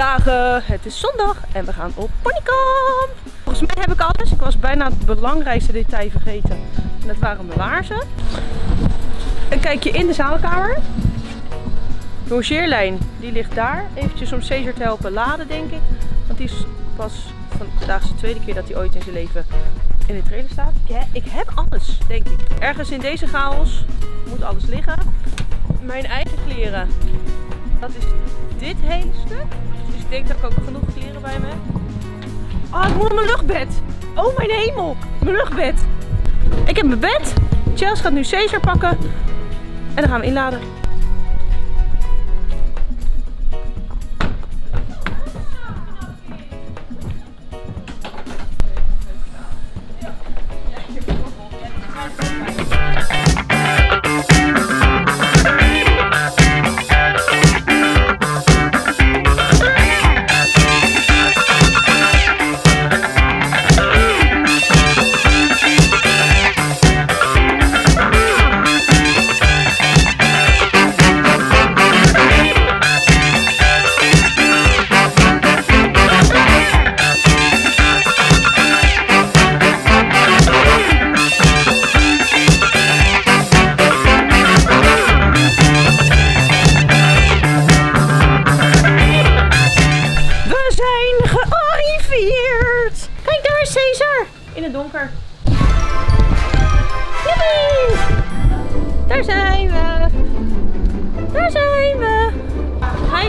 dagen. Het is zondag en we gaan op ponykamp. Volgens mij heb ik alles. Ik was bijna het belangrijkste detail vergeten. En dat waren mijn laarzen. Een kijkje in de zaalkamer. De logeerlijn, die ligt daar. Eventjes om Cesar te helpen laden, denk ik. Want die is pas vandaag de tweede keer dat hij ooit in zijn leven in de trailer staat. Ja, ik heb alles, denk ik. Ergens in deze chaos moet alles liggen. Mijn eigen kleren. Dat is dit hele stuk. Dus ik denk dat ik ook genoeg kleren bij me heb. Oh, ik moet mijn luchtbed. Oh, mijn hemel. Mijn luchtbed. Ik heb mijn bed. Chelsea gaat nu Caesar pakken. En dan gaan we inladen.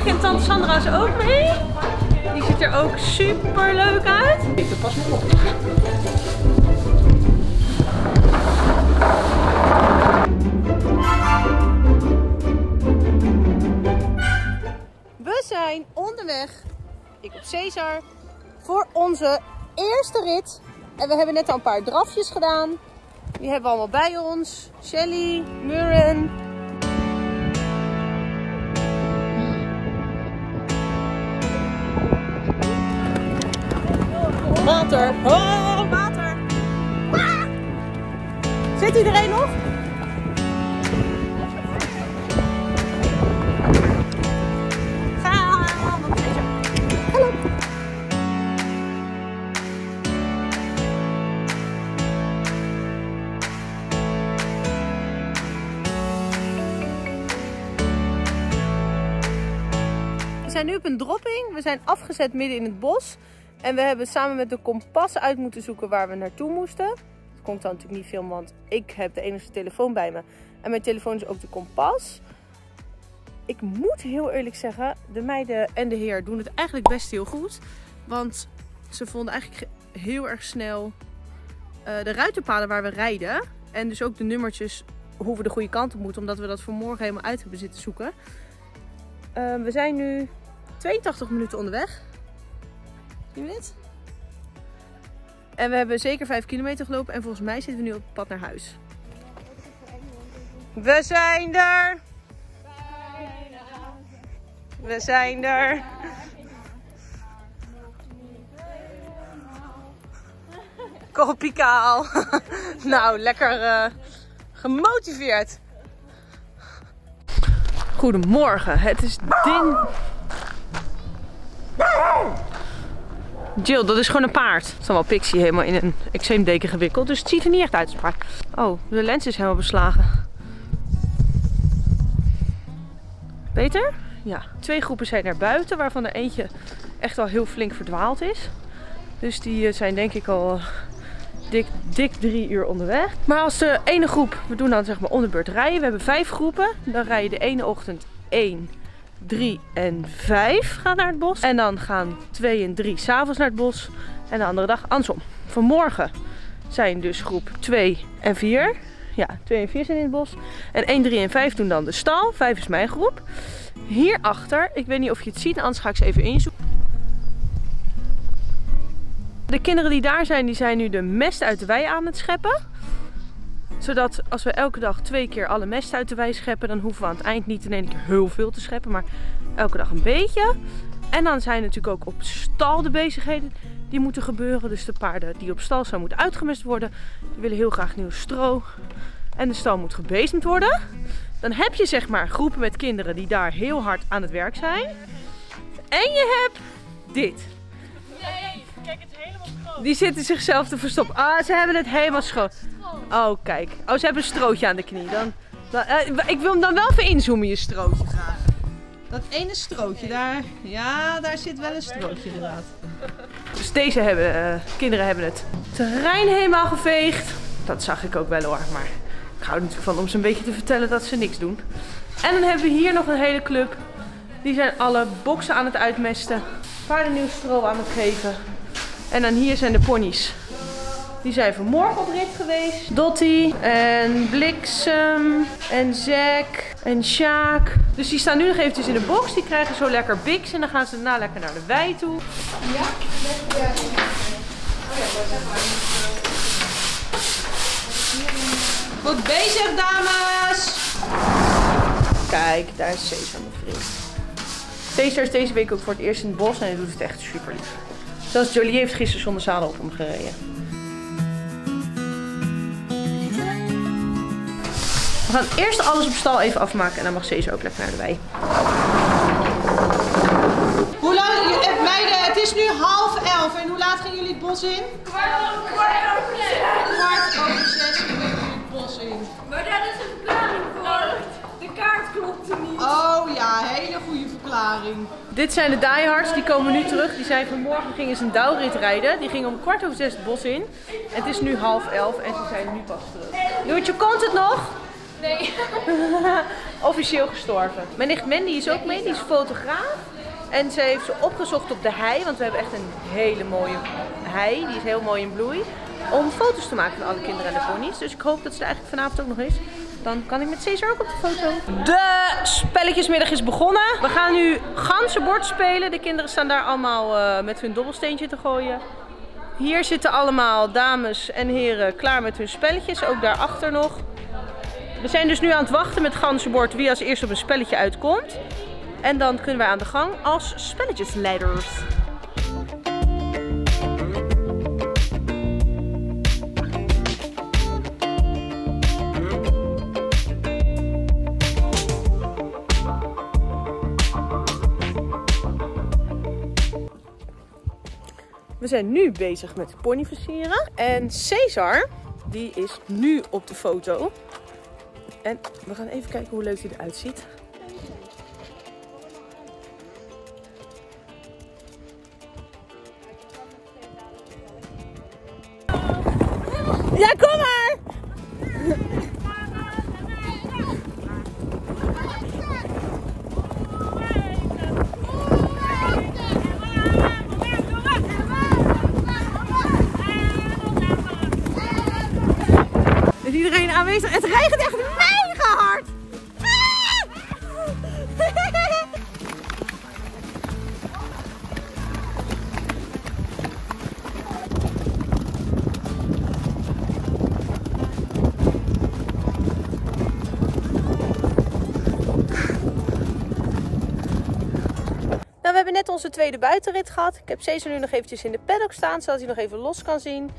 Hij en tante Sandra is ook mee. Die ziet er ook super leuk uit. Ik pas maar op. We zijn onderweg ik op Caesar, voor onze eerste rit. En we hebben net al een paar drafjes gedaan. Die hebben we allemaal bij ons. Shelly, Muren. Water. Oh, water. Ah! Zit iedereen nog? We zijn nu op een dropping. We zijn afgezet midden in het bos. En we hebben samen met de kompas uit moeten zoeken waar we naartoe moesten. Dat ik dan natuurlijk niet filmen, want ik heb de enige telefoon bij me. En mijn telefoon is ook de kompas. Ik moet heel eerlijk zeggen, de meiden en de heer doen het eigenlijk best heel goed. Want ze vonden eigenlijk heel erg snel eh, de ruitenpaden waar we rijden. En dus ook de nummertjes hoe we de goede kant op moeten. Omdat we dat voor morgen helemaal uit hebben zitten zoeken. Eh, we zijn nu 82 minuten onderweg. Zie je dit? En we hebben zeker 5 kilometer gelopen. En volgens mij zitten we nu op pad naar huis. We zijn er! We zijn er! Kopikaal! nou, lekker eh, gemotiveerd. Goedemorgen, het is din... Jill, dat is gewoon een paard. Het is dan wel Pixie helemaal in een eczeemdeken gewikkeld. Dus het ziet er niet echt uit als paard. Oh, de lens is helemaal beslagen. Beter? Ja. Twee groepen zijn naar buiten, waarvan er eentje echt al heel flink verdwaald is. Dus die eh, zijn denk ik al eh, dik, dik drie uur onderweg. Maar als de ene groep, we doen dan zeg maar onderbeurt rijden. We hebben vijf groepen. Dan rij je de ene ochtend 1, 3 en 5 gaan naar het bos. En dan gaan 2 en 3 s'avonds naar het bos. En de andere dag andersom. Vanmorgen zijn dus groep 2 en 4. Ja, 2 en 4 zijn in het bos. En 1, 3 en 5 doen dan de stal. 5 is mijn groep. Hierachter, ik weet niet of je het ziet, anders ga ik ze even inzoeken. De kinderen die daar zijn, die zijn nu de mest uit de wei aan het scheppen. Zodat als we elke dag twee keer alle mest uit de wei scheppen, dan hoeven we aan het eind niet in één keer heel veel te scheppen, maar elke dag een beetje. En dan zijn natuurlijk ook op stal de bezigheden die moeten gebeuren. Dus de paarden die op stal zijn moeten uitgemest worden. Die willen heel graag nieuw stro. En de stal moet gebezemd worden. Dan heb je zeg maar groepen met kinderen die daar heel hard aan het werk zijn. En je hebt dit. Kijk, het is helemaal groot. Die zitten zichzelf te verstoppen. Ah, ze hebben het helemaal schoon. Oh, kijk. Oh, ze hebben een strootje aan de knie. Dan, dan, eh, ik wil hem dan wel even inzoomen, je strootje graag. Dat ene strootje daar, ja, daar zit wel een strootje inderdaad. Dus deze hebben, eh, kinderen hebben het terrein helemaal geveegd. Dat zag ik ook wel hoor, maar ik hou er natuurlijk van om ze een beetje te vertellen dat ze niks doen. En dan hebben we hier nog een hele club. Die zijn alle boksen aan het uitmesten. Paardennieuw stro aan het geven. En dan hier zijn de ponies. Die zijn vanmorgen op rit geweest. Dottie en Bliksem en Zack en Sjaak. Dus die staan nu nog eventjes in de box. Die krijgen zo lekker biks en dan gaan ze daarna lekker naar de wei toe. Goed bezig, dames! Kijk, daar is Cesar, mijn vriend. Cesar is deze week ook voor het eerst in het bos en hij doet het echt super lief. Zelfs Jolie heeft gisteren zonder zadel op hem gereden. We gaan eerst alles op stal even afmaken en dan mag Cesar ook lekker naar de wei. Hoe lang, eh, meiden, het is nu half elf en hoe laat gaan jullie het bos in? Kwart over zes gaan jullie het bos in. Maar daar is een verklaring voor. De kaart klopte niet. Oh ja, hele goede verklaring. Dit zijn de diehards, die komen nu terug. Die zijn vanmorgen gingen ze een dauwrit rijden. Die gingen om kwart over zes het bos in. Het is nu half elf en ze zijn nu pas terug. Joetje, komt het nog? Nee. Officieel gestorven. Mijn nicht Mandy is ook mee, die is fotograaf. En ze heeft ze opgezocht op de hei, want we hebben echt een hele mooie hei. Die is heel mooi in bloei. Om foto's te maken van alle kinderen en de ponies. Dus ik hoop dat ze er eigenlijk vanavond ook nog is. Dan kan ik met Cesar ook op de foto. De spelletjesmiddag is begonnen. We gaan nu ganzenbord spelen. De kinderen staan daar allemaal eh, met hun dobbelsteentje te gooien. Hier zitten allemaal dames en heren klaar met hun spelletjes. Ook daarachter nog. We zijn dus nu aan het wachten met ganzenbord wie als eerste op een spelletje uitkomt. En dan kunnen wij aan de gang als spelletjesleiders. Zijn nu bezig met pony versieren. En Cesar, die is nu op de foto. En we gaan even kijken hoe leuk hij eruit ziet. Ja, kom maar! Het regent echt mega hard! Nou, we hebben net onze tweede buitenrit gehad. Ik heb Cesar nu nog eventjes in de paddock staan, zodat hij nog even los kan zien.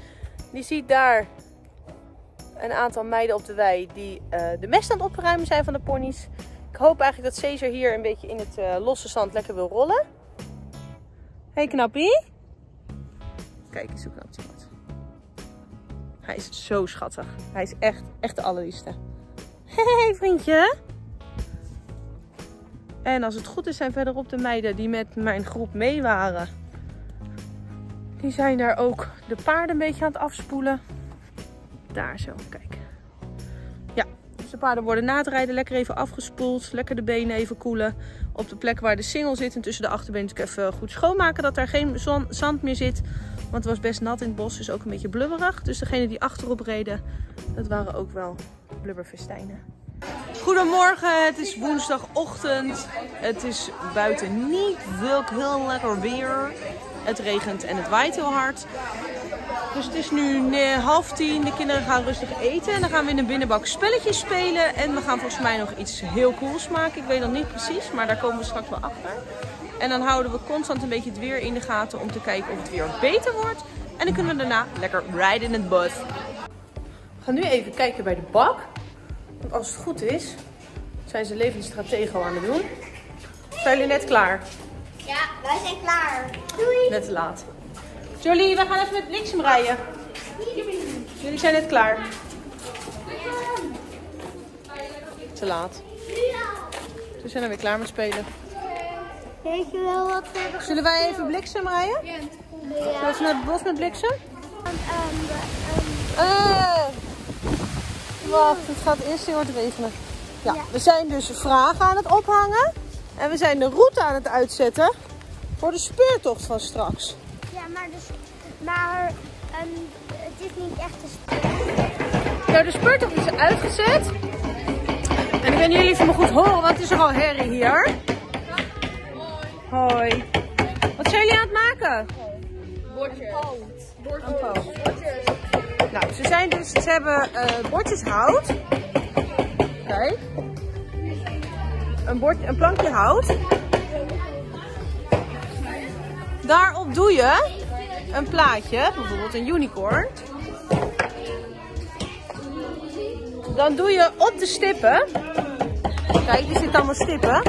Die ziet daar een aantal meiden op de wei die eh, de mest aan het opruimen zijn van de ponies. Ik hoop eigenlijk dat Cesar hier een beetje in het eh, losse zand lekker wil rollen. Hey knappie. Kijk eens hoe knap hij wordt. Hij is zo schattig. Hij is echt, echt de allerliefste. Hey vriendje. En als het goed is zijn verderop de meiden die met mijn groep mee waren. Die zijn daar ook de paarden een beetje aan het afspoelen. Daar zo, kijk. Ja, dus de paarden worden na het rijden lekker even afgespoeld. Lekker de benen even koelen. Op de plek waar de singel zit en tussen de achterbenen natuurlijk even goed schoonmaken. Dat daar geen zand meer zit. Want het was best nat in het bos, dus ook een beetje blubberig. Dus degene die achterop reden, dat waren ook wel blubberfestijnen. Goedemorgen, het is woensdagochtend. Het is buiten niet zulk heel lekker weer. Het regent en het waait heel hard. Dus het is nu eh, half tien. De kinderen gaan rustig eten. En dan gaan we in een binnenbak spelletjes spelen. En we gaan volgens mij nog iets heel cools maken. Ik weet nog niet precies, maar daar komen we straks wel achter. En dan houden we constant een beetje het weer in de gaten om te kijken of het weer beter wordt. En dan kunnen we daarna lekker rijden in het bos. We gaan nu even kijken bij de bak. Want als het goed is, zijn ze levensstratego aan het doen. Zijn jullie net klaar? Ja, wij zijn klaar. Doei. Net te laat. Jolie, we gaan even met bliksem rijden. Jullie zijn net klaar. Te laat. Ze zijn er weer klaar met spelen. Weet je wel wat we Zullen wij even bliksem rijden? gedaan? Zullen we naar het bos met bliksem? Ehm, Eh. Wacht, het gaat eerst heel hard regenen. Ja, Ja. we zijn dus vragen aan het ophangen. En we zijn de route aan het uitzetten voor de speurtocht van straks. Maar, dus, maar ehm, het is niet echt een Nou, de speurtocht is uitgezet. En ik weet niet of jullie van me goed horen, want het is nogal herrie hier. Hoi. Wat zijn jullie aan het maken? Een poot. Nou, ze, zijn dus, ze hebben eh, bordjes hout. Kijk. Een, bord, een plankje hout. Daarop doe je een plaatje, bijvoorbeeld een unicorn. Dan doe je op de stippen. Kijk, hier zitten allemaal stippen.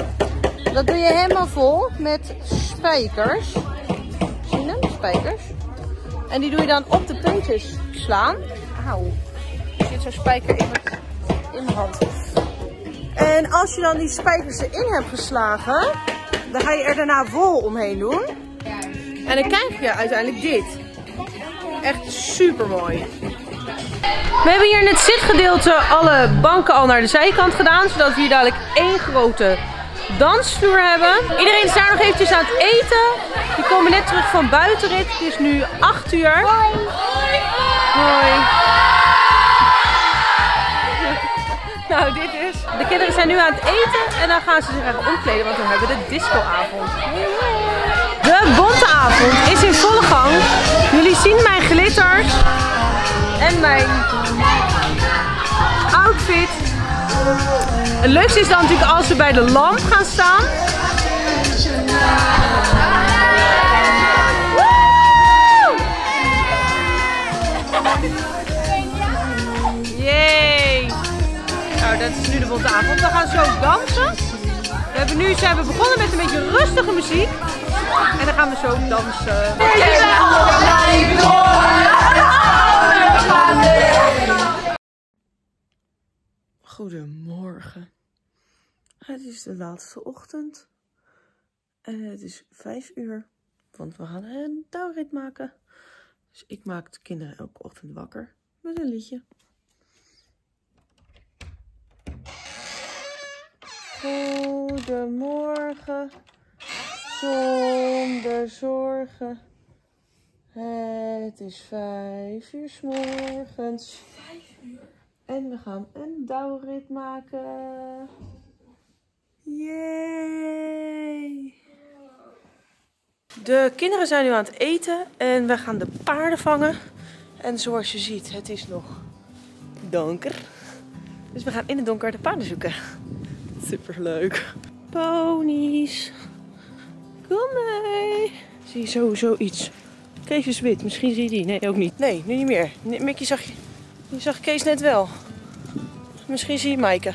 Dat doe je helemaal vol met spijkers. Zie je hem? Spijkers. En die doe je dan op de puntjes slaan. Auw. Er zit zo'n spijker in mijn, in mijn hand. En als je dan die spijkers erin hebt geslagen, dan ga je er daarna wol omheen doen. En dan krijg je uiteindelijk dit. Echt super mooi. We hebben hier in het zitgedeelte alle banken al naar de zijkant gedaan. Zodat we hier dadelijk één grote dansvloer hebben. Iedereen is daar nog eventjes aan het eten. Die komen net terug van buitenrit. Het is nu 8 uur. Hoi. Hoi. Nou, dit is. De kinderen zijn nu aan het eten en dan gaan ze zich even omkleden, want we hebben de discoavond. De bonte avond is in volle gang. Jullie zien mijn glitters en mijn outfit. Het leukste is dan natuurlijk als we bij de lamp gaan staan. Yay! Nou, dat is nu de bonte avond. We gaan zo dansen. We hebben nu zijn we begonnen met een beetje rustige muziek. En dan gaan we zo dansen. Goedemorgen. Het is de laatste ochtend. En het is vijf uur. Want we gaan een touwrit maken. Dus ik maak de kinderen elke ochtend wakker met een liedje. Goedemorgen, zonder zorgen. Het is vijf uur 's morgens. En we gaan een douwrit maken. Yay! De kinderen zijn nu aan het eten en we gaan de paarden vangen. En zoals je ziet, het is nog donker. Dus we gaan in het donker de paarden zoeken. Superleuk. Ponies. Kom mee. Zie je sowieso iets. Kees is wit. Misschien zie je die. Nee, ook niet. Nee, nu niet meer. Mickey zag je. Je zag Kees net wel. Misschien zie je Maaike.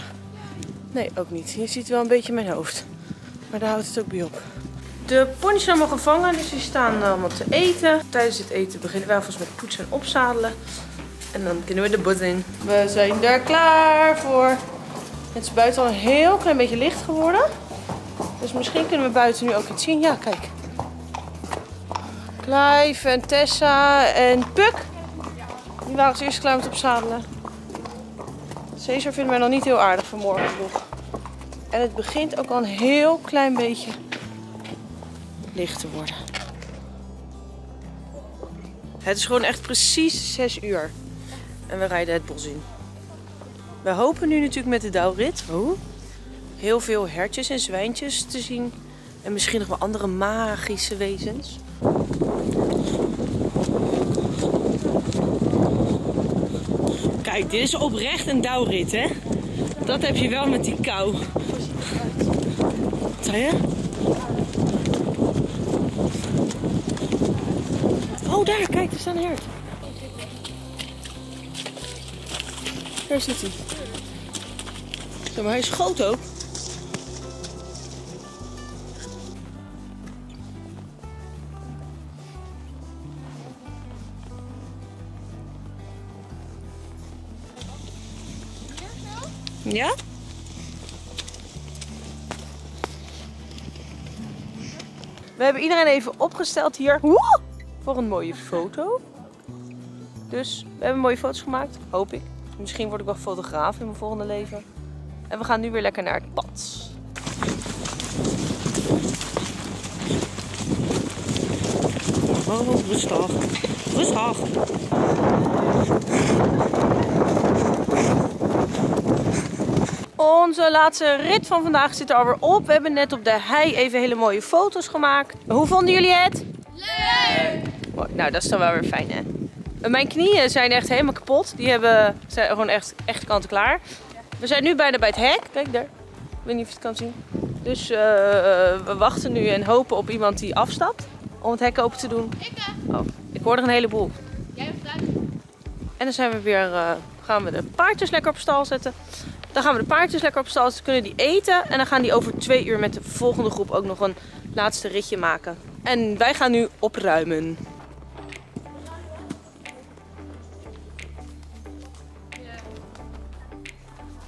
Nee, ook niet. Je ziet wel een beetje mijn hoofd. Maar daar houdt het ook bij op. De ponies zijn allemaal gevangen, dus die staan allemaal te eten. Tijdens het eten beginnen wij alvast met poetsen en opzadelen. En dan kunnen we de bos in. We zijn daar klaar voor. Het is buiten al een heel klein beetje licht geworden. Dus misschien kunnen we buiten nu ook iets zien. Ja, kijk. Clive en Tessa en Puk. Die waren als eerste klaar met opzadelen. Caesar vinden wij nog niet heel aardig vanmorgen vroeg. En het begint ook al een heel klein beetje licht te worden. Het is gewoon echt precies 6 uur. En we rijden het bos in. We hopen nu natuurlijk met de douwrit oh, heel veel hertjes en zwijntjes te zien. En misschien nog wel andere magische wezens. Kijk, dit is oprecht een douwrit, hè? Dat heb je wel met die kou. Wat zei je? Oh, daar, kijk, er staat een hert. Daar zit hij. Maar, hij is groot ook. Ja? We hebben iedereen even opgesteld hier Woe! voor een mooie foto. Dus we hebben mooie foto's gemaakt, hoop ik. Misschien word ik wel fotograaf in mijn volgende leven. En we gaan nu weer lekker naar het pad. Oh, rustig. Rustig. Onze laatste rit van vandaag zit er alweer op. We hebben net op de hei even hele mooie foto's gemaakt. Hoe vonden jullie het? Leuk! Nou, dat is dan wel weer fijn, hè? Mijn knieën zijn echt helemaal kapot. Die hebben, zijn gewoon echt, echt kant en klaar. We zijn nu bijna bij het hek. Kijk daar. Ik weet niet of je het kan zien. Dus eh, we wachten nu en hopen op iemand die afstapt. Om het hek open te doen. Ik, Oh, ik hoor er een heleboel. jij hebt het En dan zijn we weer, eh, gaan we de paardjes lekker op stal zetten. Dan gaan we de paardjes lekker op stal zetten, kunnen die eten. En dan gaan die over twee uur met de volgende groep ook nog een laatste ritje maken. En wij gaan nu opruimen.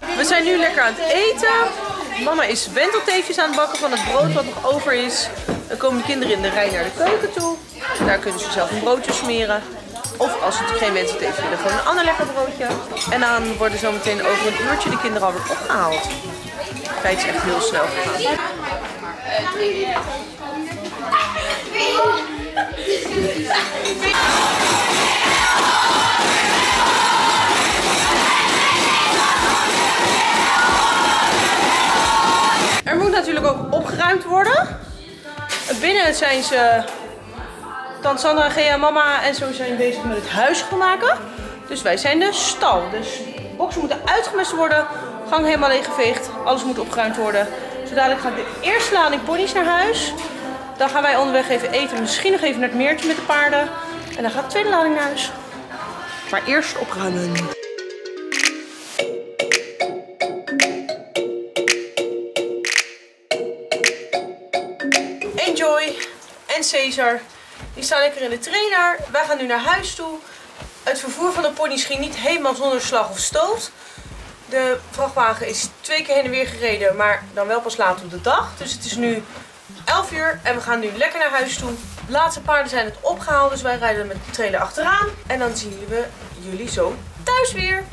We zijn nu lekker aan het eten. Mama is wentelteefjes aan het bakken van het brood wat nog over is. Dan komen de kinderen in de rij naar de keuken toe. Daar kunnen ze zelf een broodje smeren. Of als natuurlijk geen wentelteefje willen, gewoon een ander lekker broodje. En dan worden zo meteen over een uurtje de kinderen alweer opgehaald. De tijd is echt heel snel gegaan. Er moet natuurlijk ook opgeruimd worden. Binnen zijn ze, Tante Sandra, Gea, mama en zo zijn bezig met het huis schoonmaken. Dus wij zijn de stal. Dus boksen moeten uitgemest worden, gang helemaal leeggeveegd, alles moet opgeruimd worden. Zo dadelijk gaat de eerste lading ponies naar huis. Dan gaan wij onderweg even eten, misschien nog even naar het meertje met de paarden. En dan gaat de tweede lading naar huis. Maar eerst opruimen. Enjoy en Caesar. Die staan lekker in de trainer. Wij gaan nu naar huis toe. Het vervoer van de ponies ging niet helemaal zonder slag of stoot. De vrachtwagen is twee keer heen en weer gereden, maar dan wel pas laat op de dag. Dus het is nu 11 uur en we gaan nu lekker naar huis toe. De laatste paarden zijn het opgehaald, dus wij rijden met de trailer achteraan. En dan zien we jullie zo thuis weer.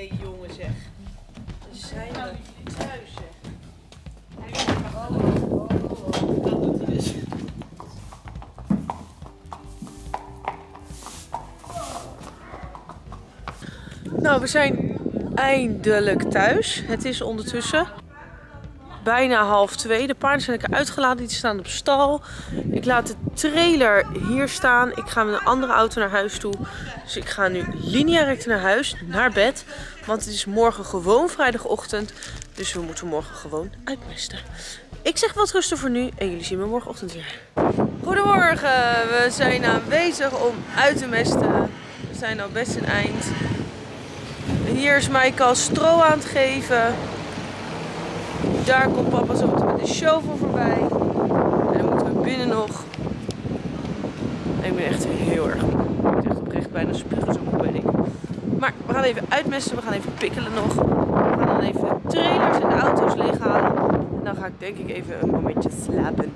Hey, jongen zeg. We zijn we thuis zeg. Dat doet hij dus. Nou, we zijn eindelijk thuis. Het is ondertussen bijna half twee. De paarden zijn lekker uitgeladen. Die staan op stal. Ik laat de trailer hier staan. Ik ga met een andere auto naar huis toe. Dus ik ga nu lineair naar huis, naar bed. Want het is morgen gewoon vrijdagochtend. Dus we moeten morgen gewoon uitmesten. Ik zeg wat rusten voor nu en jullie zien me morgenochtend weer. Goedemorgen, we zijn aanwezig om uit te mesten. We zijn al best een eind. Hier is al stro aan het geven. Daar komt papa zo met de shovel voorbij. En dan moeten we binnen nog. Ik ben echt heel erg moe. Ik moet echt oprecht bijna spugen, zo moe ben ik. Maar we gaan even uitmesten, we gaan even pikkelen nog. We gaan dan even de trailers en de auto's leeghalen. En dan ga ik denk ik even een momentje slapen.